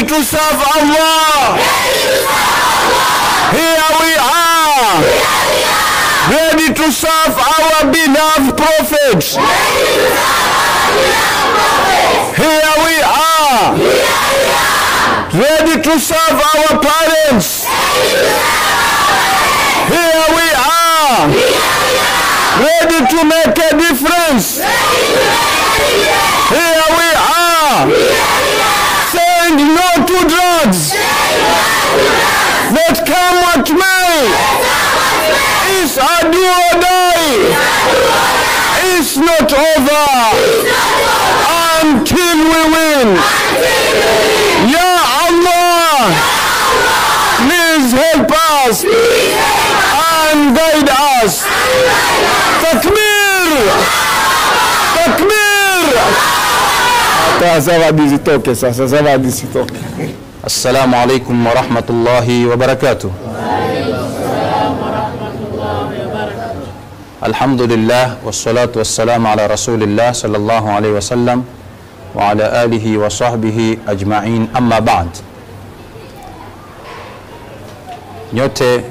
Ready to serve Allah. Here we are. Ready to serve our beloved prophets. Here we are. Ready to serve our parents. Here we are. Ready to make a difference. Here we are. Saying no to drugs. Let come what may. It's a do or die. It's not over until we win. Ya Allah, please help us and guide us. Takbir! Takbir! Zawadi zitoke sasa, zawadi zitoke. Assalamu alaikum warahmatullahi wabarakatuh. Alhamdulillah wassalatu wassalamu ala rasulillah sallallahu alaihi wasallam wa ala alihi wa sahbihi ajma'in amma ba'd. Nyote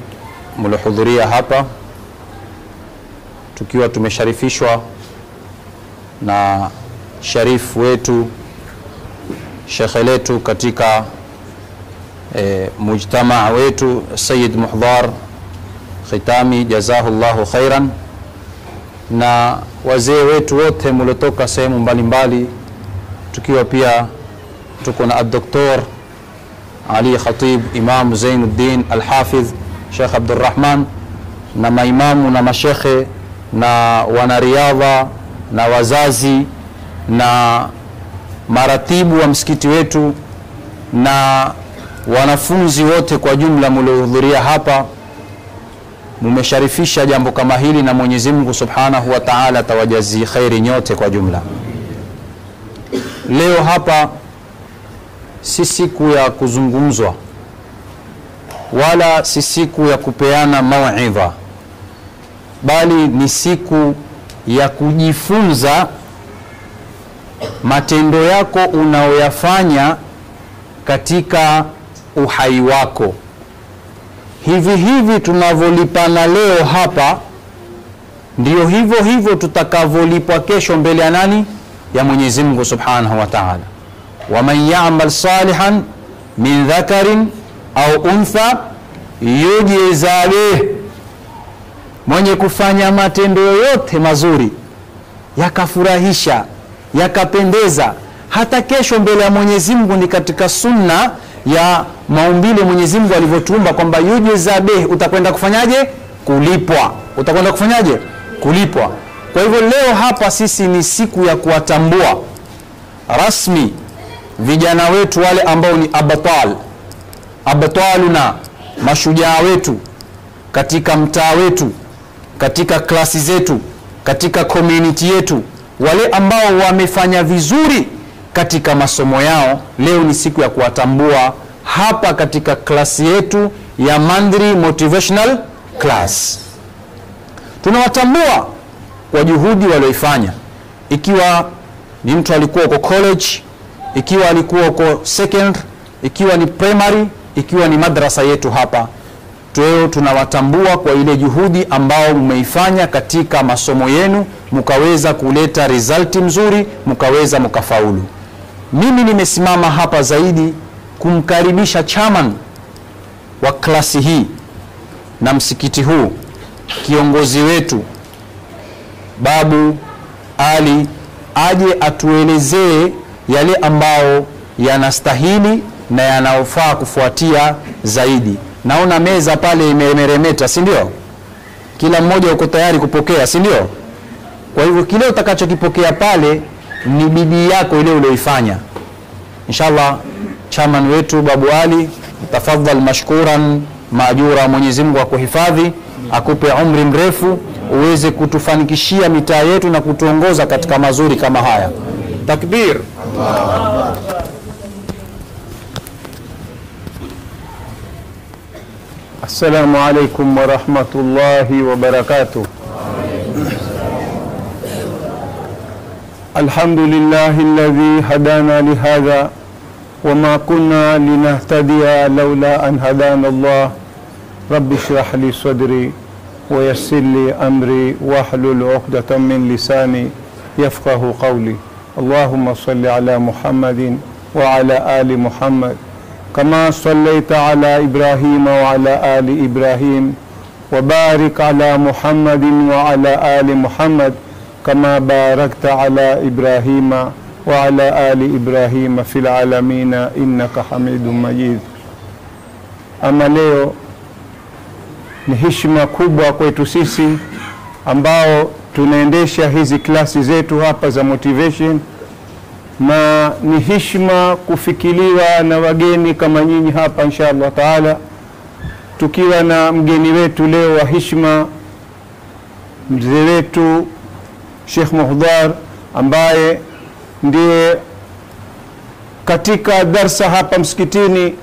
mliohudhuria hapa tukiwa tumesharifishwa na sharifu wetu shekhe letu katika e, mujtamaa wetu Sayyid Muhdhar Khitami jazahu llahu khairan, na wazee wetu wote mliotoka sehemu mbalimbali, tukiwa pia tuko na Adoktor Ali Khatib, Imam Zainuddin Alhafidh, Sheikh Abdurrahman na maimamu na mashekhe na wanariadha na wazazi na maratibu wa msikiti wetu na wanafunzi wote kwa jumla mliohudhuria hapa, mumesharifisha jambo kama hili, na Mwenyezi Mungu Subhanahu wa Ta'ala tawajazi khairi nyote kwa jumla. Leo hapa si siku ya kuzungumzwa wala si siku ya kupeana mauidha, bali ni siku ya kujifunza matendo yako unaoyafanya katika uhai wako. Hivi hivi tunavyolipana leo hapa, ndio hivyo hivyo tutakavyolipwa kesho mbele ya nani? Ya Mwenyezi Mungu Subhanahu wa Ta'ala. Waman ya'mal salihan min dhakarin au untha yujza mwenye kufanya matendo yoyote mazuri yakafurahisha yakapendeza hata kesho mbele ya Mwenyezi Mungu. Ni katika sunna ya maumbile Mwenyezi Mungu alivyotuumba kwamba yujza utakwenda kufanyaje? Kulipwa. Utakwenda kufanyaje? Kulipwa. Kwa hivyo leo hapa sisi ni siku ya kuwatambua rasmi vijana wetu wale ambao ni abtal abtaluna, mashujaa wetu katika mtaa wetu, katika klasi zetu, katika community yetu wale ambao wamefanya vizuri katika masomo yao. Leo ni siku ya kuwatambua hapa katika klasi yetu ya Mandri Motivational Class. Tunawatambua kwa juhudi walioifanya, ikiwa ni mtu alikuwa uko college, ikiwa alikuwa uko second, ikiwa ni primary, ikiwa ni madrasa yetu hapa Leo tunawatambua kwa ile juhudi ambao mmeifanya katika masomo yenu, mkaweza kuleta result mzuri, mkaweza mkafaulu. Mimi nimesimama hapa zaidi kumkaribisha chairman wa klasi hii na msikiti huu, kiongozi wetu Babu Ali, aje atuelezee yale ambao yanastahili na yanayofaa kufuatia zaidi. Naona meza pale imemeremeta, si ndio? Kila mmoja uko tayari kupokea, si ndio? Kwa hivyo kile utakachokipokea pale ni bidii yako ile ulioifanya. Inshallah, chaman wetu Babu Ali, tafadhal mashkuran maajura. Mwenyezi Mungu akuhifadhi, akupe umri mrefu, uweze kutufanikishia mitaa yetu na kutuongoza katika mazuri kama haya. Takbir! Assalamu alaikum warahmatullahi wabarakatuh. Alhamdulillahi alladhi hadana lihadha وما كنا لنهتدي لولا أن هدانا الله. رب اشرح لي صدري ويسر لي أمري واحلل عقدة من لساني يفقه قولي. اللهم صل على محمد وعلى آل محمد. كما صليت على إبراهيم وعلى آل إبراهيم وبارك على محمد وعلى آل محمد كما باركت على إبراهيم وعلى آل إبراهيم في العالمين إنك حميد مجيد Ama leo ni heshima kubwa kwetu sisi ambao tunaendesha hizi klasi zetu hapa za motivation, na ni hishma kufikiliwa na wageni kama nyinyi hapa insha Allah taala, tukiwa na mgeni wetu leo wa heshima, mzee wetu Sheikh Muhdhar ambaye ndiye katika darsa hapa msikitini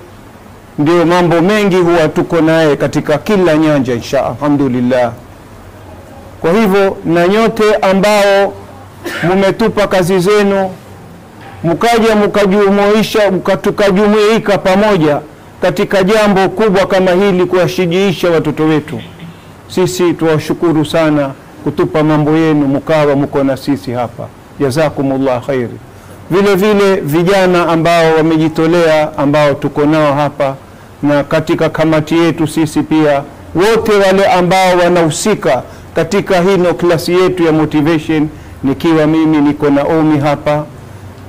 ndio mambo mengi huwa tuko naye katika kila nyanja insha alhamdulillah. Kwa hivyo na nyote ambao mumetupa kazi zenu mkaja mkajumuisha tukajumuika pamoja katika jambo kubwa kama hili, kuwashijiisha watoto wetu, sisi tuwashukuru sana kutupa mambo yenu, mkawa mko na sisi hapa, jazakumullah khairi. Vile vile vijana ambao wamejitolea ambao tuko nao hapa na katika kamati yetu sisi pia, wote wale ambao wanahusika katika hino klasi yetu ya motivation, nikiwa mimi niko na Omi hapa,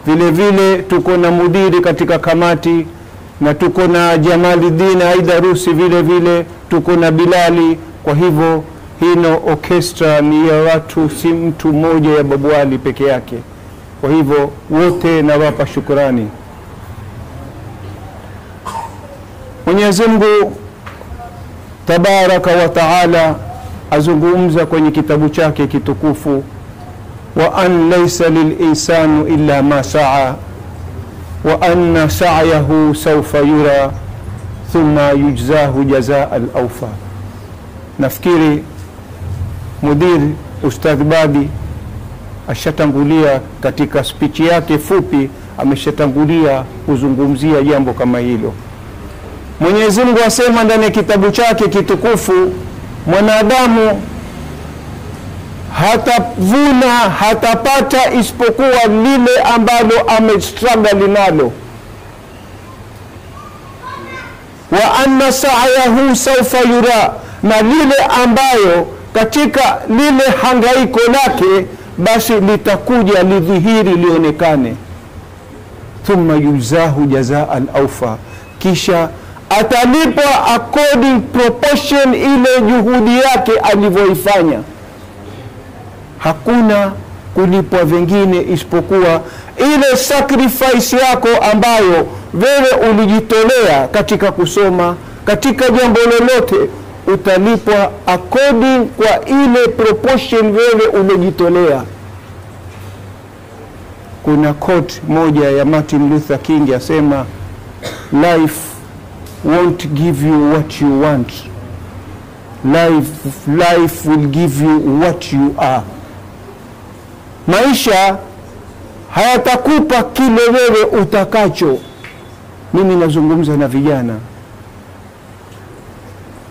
vile vile tuko na mudiri katika kamati na tuko na Jamaluddin Aidarusi, vile vile tuko na Bilali. Kwa hivyo hino orchestra ni ya watu, si mtu mmoja ya Babu Ali peke yake. Kwa hivyo wote nawapa shukurani. Mwenyezi Mungu tabaraka wa taala azungumza kwenye kitabu chake kitukufu, laysa lilinsanu illa ma saa wa anna sa'yahu sawfa yura thumma yujzahu jazaa al-awfa. Nafikiri mudir Ustadh Badi ashatangulia katika spichi yake fupi, ameshatangulia kuzungumzia jambo kama hilo. Mwenyezi Mungu asema ndani ya kitabu chake kitukufu, mwanadamu hatavuna hatapata isipokuwa lile ambalo amestruggle nalo, wa anna sa'yahu sawfa yura, na lile ambayo katika lile hangaiko lake basi litakuja lidhihiri lionekane. Thumma yuzahu jazaa al-awfa, kisha atalipwa according proportion ile juhudi yake alivyoifanya. Hakuna kulipwa vingine isipokuwa ile sacrifice yako ambayo wewe ulijitolea katika kusoma, katika jambo lolote utalipwa according kwa ile proportion wewe umejitolea. Kuna quote moja ya Martin Luther King asema, life won't give you what you want life, life will give you what you are. Maisha hayatakupa kile wewe utakacho. Mimi nazungumza na vijana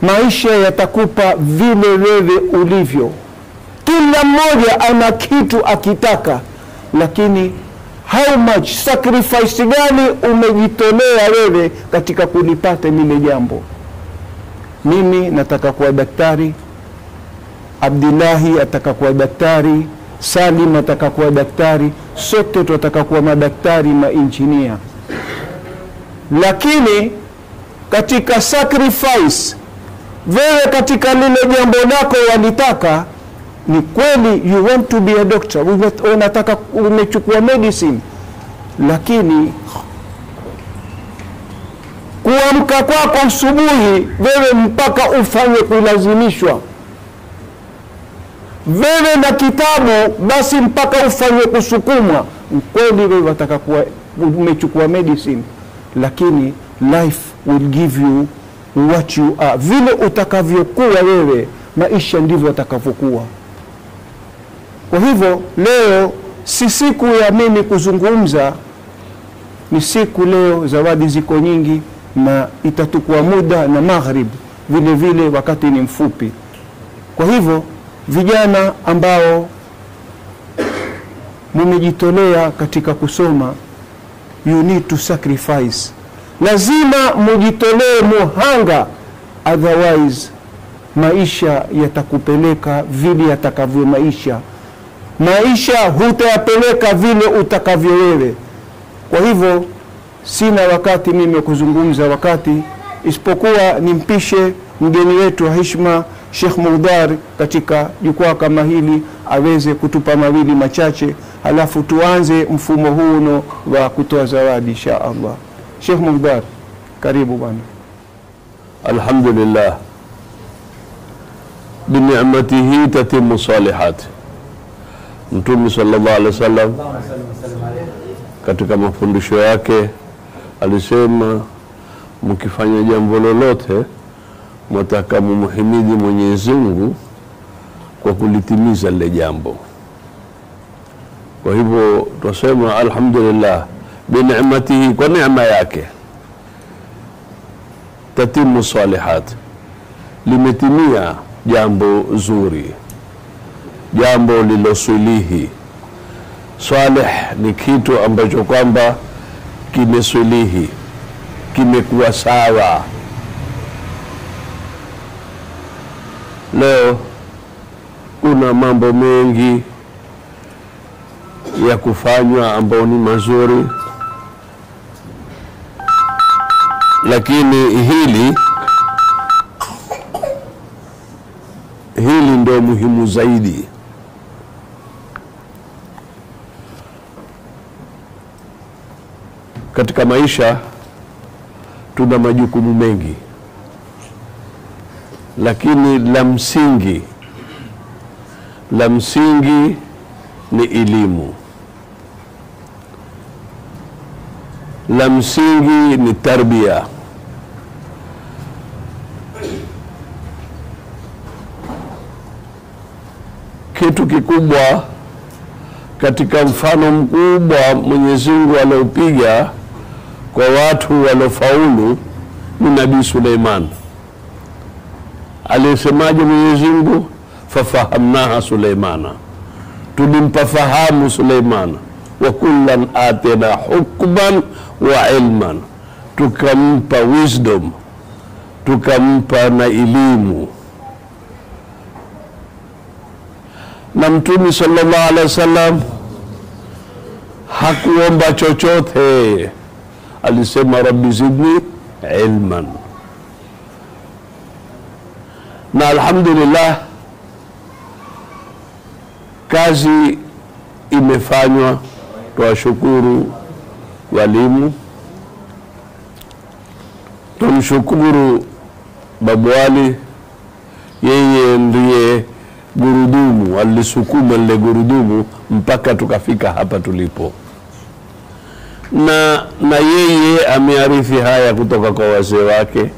maisha yatakupa vile wewe ulivyo. Kila mmoja ana kitu akitaka, lakini how much sacrifice gani umejitolea wewe katika kulipata lile jambo. Mimi nataka kuwa daktari, Abdillahi ataka kuwa daktari, Salim ataka kuwa daktari, sote tunataka kuwa madaktari, mainjinia, lakini katika sacrifice wewe katika lile jambo lako walitaka ni kweli, you want to be a doctor, unataka umechukua medicine, lakini kuamka kwako asubuhi wewe mpaka ufanye kulazimishwa, wewe na kitabu basi mpaka ufanywe kusukumwa. Kweli wewe wataka kuwa umechukua medicine, lakini life will give you what you are, vile utakavyokuwa wewe, maisha ndivyo atakavyokuwa. Kwa hivyo leo si siku ya mimi kuzungumza ni siku leo, zawadi ziko nyingi na itatukua muda na maghrib vile vile, wakati ni mfupi. Kwa hivyo vijana ambao mumejitolea katika kusoma, you need to sacrifice, lazima mujitolee muhanga, otherwise maisha yatakupeleka vile yatakavyo maisha maisha hutayapeleka vile utakavyo wewe. Kwa hivyo sina wakati mimi wa kuzungumza wakati, isipokuwa nimpishe mgeni wetu wa heshima Sheikh Mudhar katika jukwaa kama hili aweze kutupa mawili machache, halafu tuanze mfumo huu uno wa kutoa zawadi insha Allah. Sheikh Mudhar, karibu bwana. Alhamdulillah, binicmatihi tatimu salihat. Mtume sallallahu alaihi wasallam katika mafundisho yake alisema, mkifanya jambo lolote mwataka mumhimidi Mwenyezi Mungu kwa kulitimiza lile jambo. Kwa hivyo twasema alhamdulillah binicmatihi, kwa neema yake tatimu salihat, limetimia jambo zuri, jambo liloswilihi. Salih ni kitu ambacho kwamba kimeswilihi, kimekuwa sawa. Leo kuna mambo mengi ya kufanywa ambayo ni mazuri, lakini hili hili ndio muhimu zaidi. Katika maisha tuna majukumu mengi, lakini la msingi la msingi ni elimu, la msingi ni tarbia. Kitu kikubwa katika mfano mkubwa Mwenyezi Mungu aliopiga kwa watu waliofaulu ni Nabii Suleiman. Alisemaje Mwenyezi Mungu? fafahamnaha Suleimana, tulimpa fahamu Suleimana. wa kullan atena hukman wa ilman, tukampa wisdom, tukampa na elimu. Na Mtume sallallahu alaihi wasallam hakuomba chochote, alisema rabbi zidni ilman, na alhamdulillah kazi imefanywa. Twashukuru walimu, tumshukuru Babu Ali, yeye ndiye gurudumu, alisukuma lile gurudumu mpaka tukafika hapa tulipo, na na yeye amearithi haya kutoka kwa wazee wake,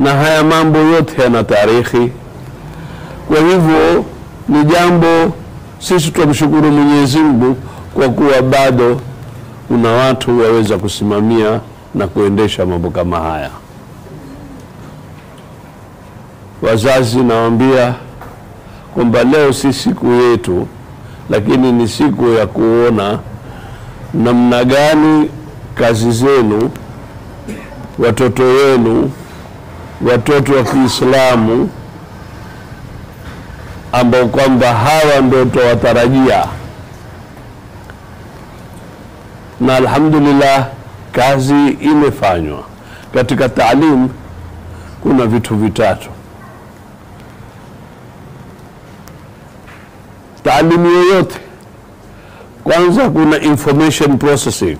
na haya mambo yote yana tarehe. Kwa hivyo ni jambo sisi tunamshukuru Mwenyezi Mungu kwa kuwa bado kuna watu waweza kusimamia na kuendesha mambo kama haya. Wazazi, nawaambia kwamba leo si siku yetu, lakini ni siku ya kuona namna gani kazi zenu, watoto wenu, watoto wa Kiislamu ambao kwamba hawa ndio twawatarajia, na alhamdulillah kazi imefanywa katika taalim. Kuna vitu vitatu. Taalimu yoyote, kwanza kuna information processing,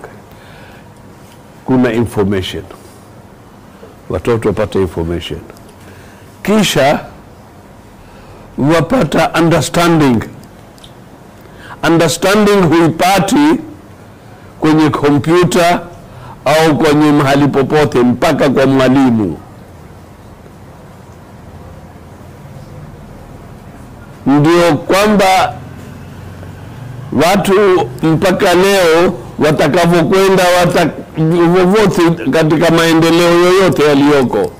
kuna information, watoto wapate information, kisha wapata understanding. Understanding huipati kwenye kompyuta au kwenye mahali popote, mpaka kwa mwalimu. Ndio kwamba watu mpaka leo watakavyokwenda wata, vyovyote katika maendeleo yoyote yaliyoko,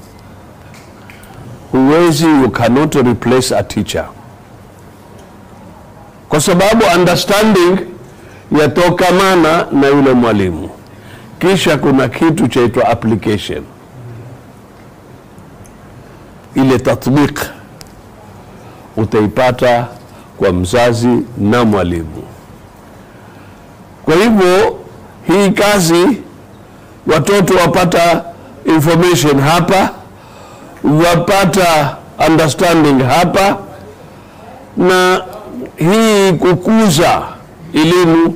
huwezi, you cannot replace a teacher, kwa sababu understanding yatokamana na yule mwalimu, kisha kuna kitu chaitwa application, ile tatbiq utaipata kwa mzazi na mwalimu. Kwa hivyo hii kazi watoto wapata information hapa, wapata understanding hapa, na hii kukuza elimu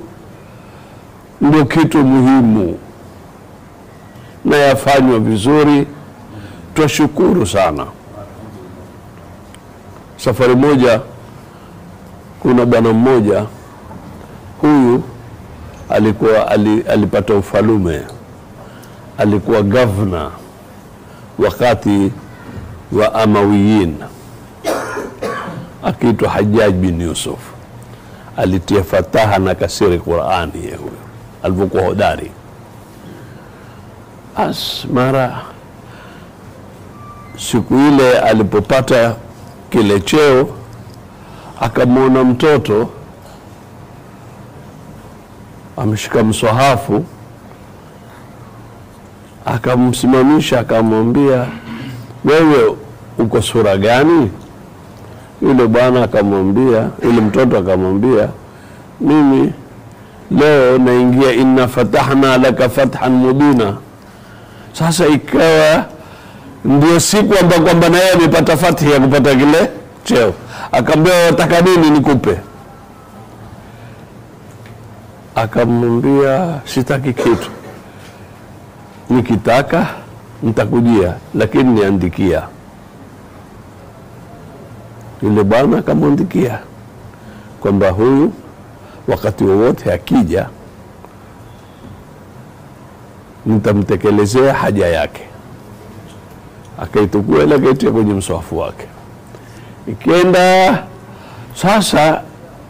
ndio kitu muhimu na yafanywa vizuri. Twashukuru sana. Safari moja, kuna bwana mmoja huyu alikuwa alipata ufalume, alikuwa gavna wakati wa Amawiyin, akiitwa Hajjaj bin Yusuf. Alitia fataha na kasiri Qurani ye huyo alivyokuwa hodari. As mara siku ile alipopata kile cheo, akamwona mtoto ameshika mswahafu, akamsimamisha, akamwambia, wewe uko sura gani? Yule bwana akamwambia, yule mtoto akamwambia, mimi leo naingia inna fatahna laka fathan mubina. Sasa ikawa ndio siku amba kwamba naye amepata fathi ya kupata kile cheo, akaambia wataka nini nikupe? Akamwambia sitaki kitu, nikitaka nitakujia, lakini niandikia. Yule bwana akamwandikia kwamba huyu wakati wowote akija nitamtekelezea haja yake. Akaitukua ile akaitia kwenye mswafu wake, ikienda sasa.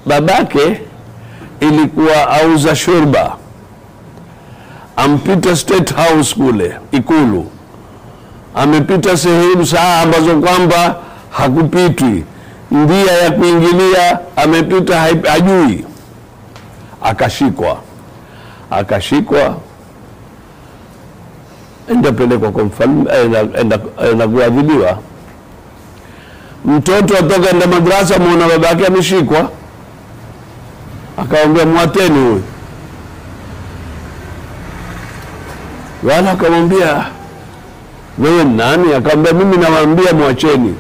Babake ilikuwa auza shurba, ampita State House kule Ikulu, amepita sehemu saa ambazo kwamba hakupitwi, ndia ya kuingilia amepita hajui, akashikwa. Akashikwa. Enda pelekwa kwa mfalme, enda kuadhibiwa. Mtoto atoka enda madrasa, mwona baba yake ameshikwa, akaongea mwateni huyu, wala akamwambia wewe nani? Akamwambia mimi nawaambia mwacheni.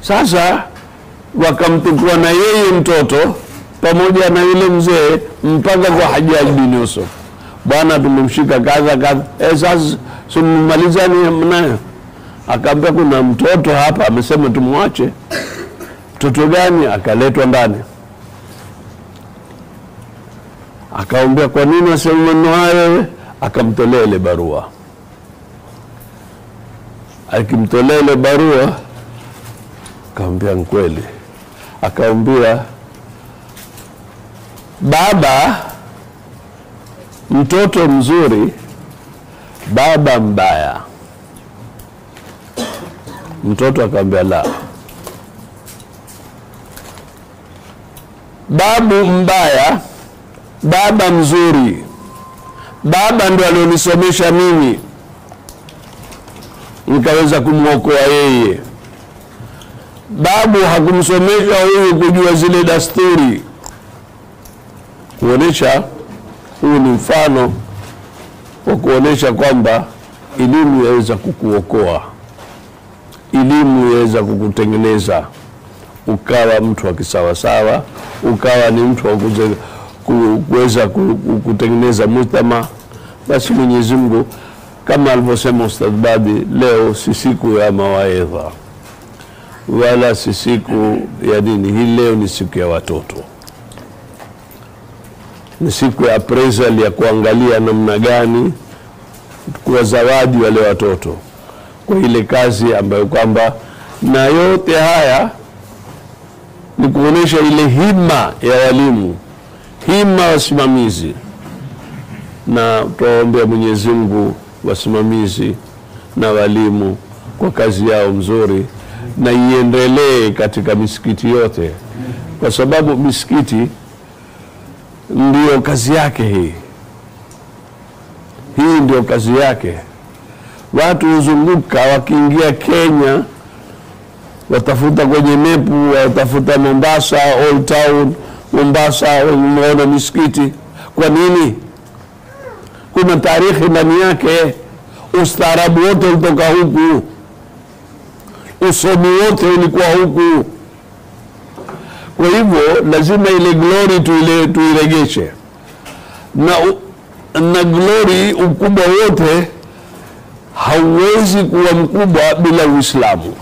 Sasa wakamtukua na yeye mtoto pamoja na yule mzee mpaka kwa Hajjaj bin Yusuf bwana tumemshika kadha kadha. E, sasa simmalizani mnayo? Akaambia kuna mtoto hapa amesema tumwache. Mtoto gani? Akaletwa ndani, akaambia kwa nini asema maneno hayo? Akamtolea ile barua. Akimtolea ile barua, akaambia kweli. Akaambia baba mtoto mzuri, baba mbaya. Mtoto akamwambia la, babu mbaya, baba mzuri. Baba ndo alionisomesha mimi nikaweza kumwokoa yeye. Babu hakumsomesha huyu kujua zile dasturi, kuonesha huyu ni mfano wa kuonesha kwamba elimu yaweza kukuokoa, elimu yaweza kukutengeneza ukawa mtu wa kisawasawa, ukawa ni mtu wa kuweza kutengeneza mujtama. Basi Mwenyezi Mungu kama alivyosema Ustadh Badi, leo si siku ya mawaidha wala si siku ya nini. Hii leo ni siku ya watoto ni siku ya appraisal ya kuangalia namna gani kuwa zawadi wale watoto kwa ile kazi ambayo kwamba, na yote haya ni kuonyesha ile hima ya walimu, hima wasimamizi, na tuwaombea Mwenyezi Mungu wasimamizi na walimu kwa kazi yao mzuri, na iendelee katika misikiti yote, kwa sababu misikiti ndio kazi yake hii. Hii ndio kazi yake. Watu huzunguka wakiingia Kenya, watafuta kwenye mepu, watafuta Mombasa, Old Town Mombasa, umeona misikiti. Kwa nini? Kuna taarikhi ndani yake. Ustaarabu wote ulitoka huku, usomi wote ulikuwa huku. Kwa hivyo lazima ile glory tuile, tuiregeshe na, na glory ukubwa wote hauwezi kuwa mkubwa bila Uislamu.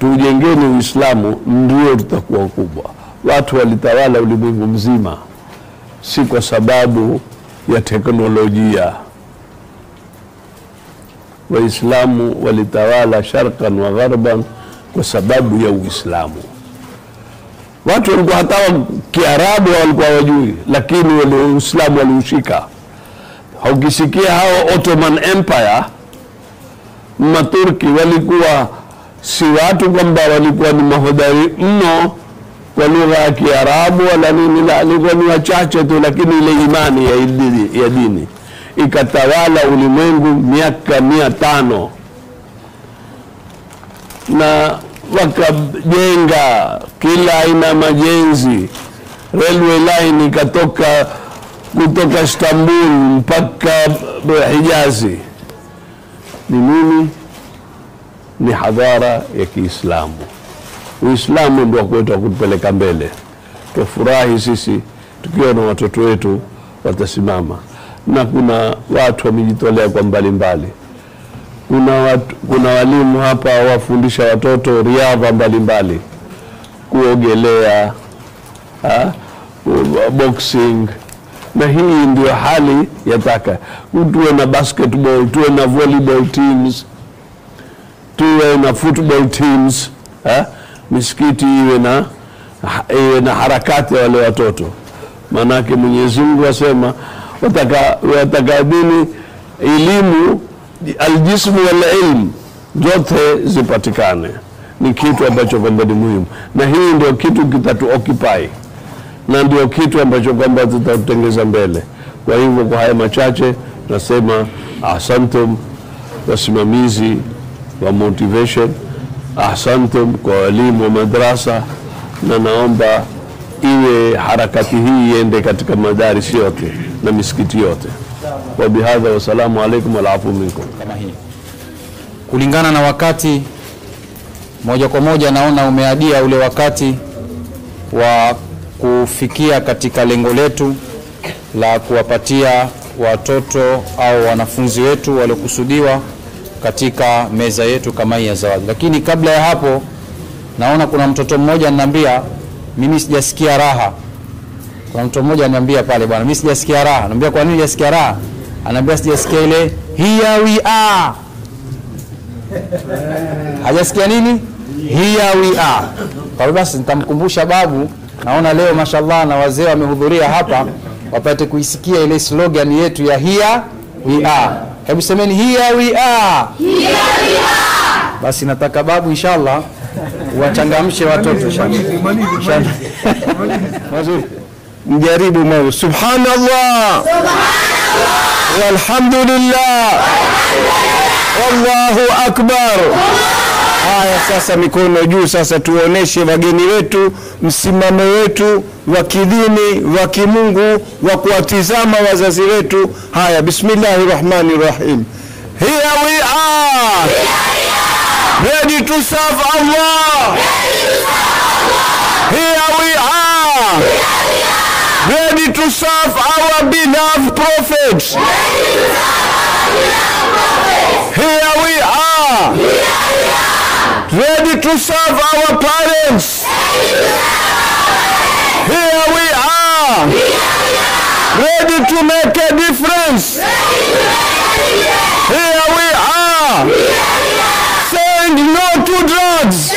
Tujengeni Uislamu ndio tutakuwa wakubwa. Watu walitawala ulimwengu mzima, si kwa sababu ya teknolojia. Waislamu walitawala sharkan wa gharban kwa sababu ya Uislamu. Watu walikuwa hata Kiarabu walikuwa wajui, lakini Uislamu waliushika. haukisikia hao Ottoman Empire, Maturki walikuwa si watu kwamba walikuwa ni mahodari mno kwa lugha ya Kiarabu wala nini, la, ni wachache tu, lakini ile imani ya dini, ya dini ikatawala ulimwengu miaka mia tano na wakajenga kila aina majenzi. Railway line ikatoka kutoka Istanbul mpaka Hijazi. Ni nini? Ni hadhara ya Kiislamu. Uislamu ndio kwetu kutupeleka mbele. Tufurahi sisi tukiwa na watoto wetu watasimama, na kuna watu wamejitolea kwa mbalimbali kuna, watu, kuna walimu hapa wafundisha watoto riadha mbalimbali, kuogelea, ha, boxing, na hii ndio hali yataka. Tuwe na basketball, tuwe na volleyball teams, tuwe na football teams ha? Misikiti iwe na iwe na harakati ya wale watoto, maanake Mwenyezi Mungu asema wataka, wataka dini elimu aljismu wal ilm zote zipatikane, ni kitu ambacho kwamba ni muhimu, na hii ndio kitu kitatu occupy. Na ndio kitu ambacho kwamba tutatengeza mbele. Kwa hivyo, kwa haya machache nasema asantum, wasimamizi wa motivation, ahsantum kwa walimu wa madrasa, na naomba iwe harakati hii iende katika madarisi yote na misikiti yote. Wa bihadha, wassalamu alaikum walafu minkum. kama hii. Kulingana na wakati, moja kwa moja naona umeadia ule wakati wa kufikia katika lengo letu la kuwapatia watoto au wanafunzi wetu waliokusudiwa katika meza yetu kama hii ya zawadi. Lakini kabla ya hapo, naona kuna mtoto mmoja ananiambia mimi sijasikia raha. Kuna mtoto mmoja ananiambia pale, bwana, mimi sijasikia raha. anambia kwa nini hujasikia raha? Anambia sijasikia ile here we are. Hajasikia nini? Here we are. Kwa basi nitamkumbusha babu, naona leo mashallah na wazee wamehudhuria hapa wapate kuisikia ile slogan yetu ya here we are. Hebu semeni here we are. Here we are. Basi nataka babu inshallah wachangamshe watoto. Mazuri. mjaribu moyo subhanallah walhamdulillah wallahu akbar haya sasa mikono juu sasa tuoneshe wageni wetu msimamo wetu wa kidini wa kimungu wa kuwatizama wazazi wetu. Haya bismillahi rahmani rahim. Here we are. Ready to serve allah. Here we are. Ready to serve our beloved prophet. Here we are. Ready to serve our parents. Here we are. Ready to make a difference. Here we are. Saying no to drugs.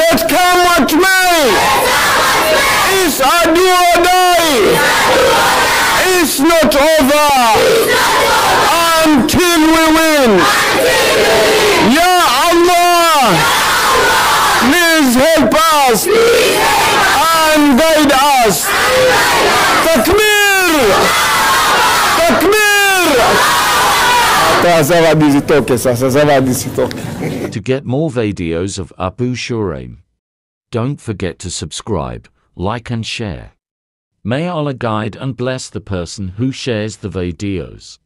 That come what may. It's a do or die. It's not over until we win. Ya Allah, please help us and guide us. Takbir! Takbir! Ta zawadi zitoke sasa, zawadi zitoke. To get more videos of Abu Shuraim, don't forget to subscribe, like and share. May Allah guide and bless the person who shares the videos.